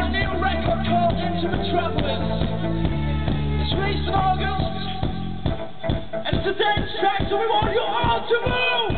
a record called Intimate It's released in August, and it's a dance track, so we want you all to move!